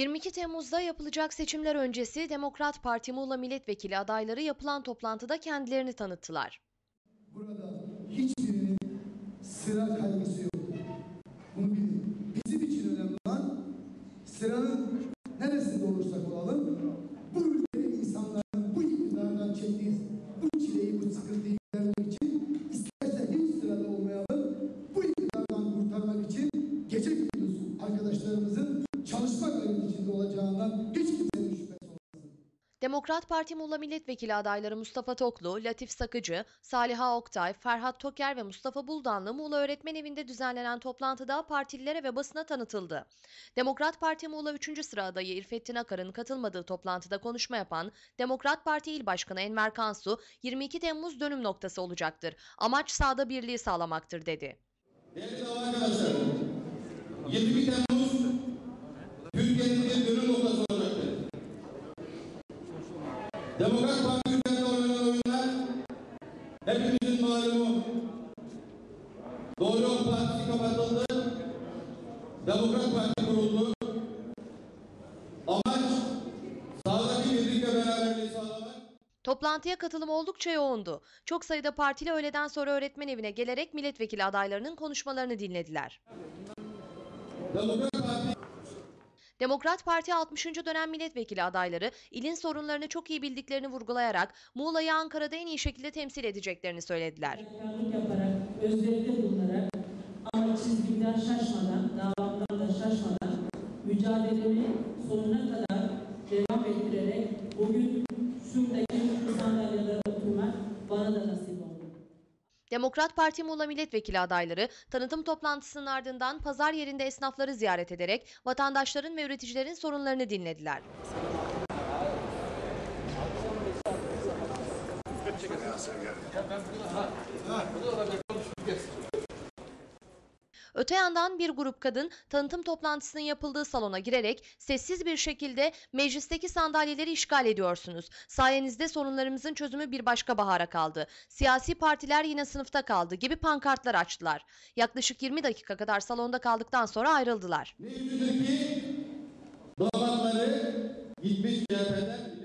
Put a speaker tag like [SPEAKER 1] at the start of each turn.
[SPEAKER 1] 22 Temmuz'da yapılacak seçimler öncesi Demokrat Parti Muğla Milletvekili adayları yapılan toplantıda kendilerini tanıttılar.
[SPEAKER 2] Burada hiçbirinin sıra kaygısı yok. Bunu bilin. Bizim için önemli olan sıranın neresinde olursak olalım bu ülkenin insanların bu iktidardan çektiği bu çileyi, bu sıkıntıyı
[SPEAKER 1] Demokrat Parti Muğla Milletvekili adayları Mustafa Toklu, Latif Sakıcı, Saliha Oktay, Ferhat Toker ve Mustafa Buldanlı Muğla Öğretmen Evi'nde düzenlenen toplantıda partililere ve basına tanıtıldı. Demokrat Parti Muğla 3. sıra adayı İrfettin Akar'ın katılmadığı toplantıda konuşma yapan Demokrat Parti İl Başkanı Enver Kansu, 22 Temmuz dönüm noktası olacaktır. Amaç sağda birliği sağlamaktır dedi.
[SPEAKER 3] Dava arkadaşlar, 22 Temmuz Türkiye'nin bir dönüm noktası olacaktır. Demokrat Parti üzerinde oynanan oyunlar hepimizin malumu. Doğru Yol Partisi kapatıldı. Demokrat Parti kuruldu. Amaç sağdaki birlik ve beraberliği sağlamak.
[SPEAKER 1] Toplantıya katılım oldukça yoğundu. Çok sayıda partili öğleden sonra öğretmen evine gelerek milletvekili adaylarının konuşmalarını dinlediler.
[SPEAKER 3] Demokrat
[SPEAKER 1] Demokrat Parti 60. dönem milletvekili adayları ilin sorunlarını çok iyi bildiklerini vurgulayarak Muğla'yı Ankara'da en iyi şekilde temsil edeceklerini söylediler.
[SPEAKER 4] yaparak, özveride bulunarak ama çizgimden şaşmadan, davamdan da şaşmadan mücadelemi sonuna kadar devam ettirerek bugün şuradaki
[SPEAKER 1] Demokrat Parti Muğla milletvekili adayları tanıtım toplantısının ardından pazar yerinde esnafları ziyaret ederek vatandaşların ve üreticilerin sorunlarını dinlediler. Öte yandan bir grup kadın tanıtım toplantısının yapıldığı salona girerek sessiz bir şekilde meclisteki sandalyeleri işgal ediyorsunuz. Sayenizde sorunlarımızın çözümü bir başka bahara kaldı. Siyasi partiler yine sınıfta kaldı gibi pankartlar açtılar. Yaklaşık 20 dakika kadar salonda kaldıktan sonra ayrıldılar.
[SPEAKER 3] ne yüzüdür ki damatları gitmiş CHP'den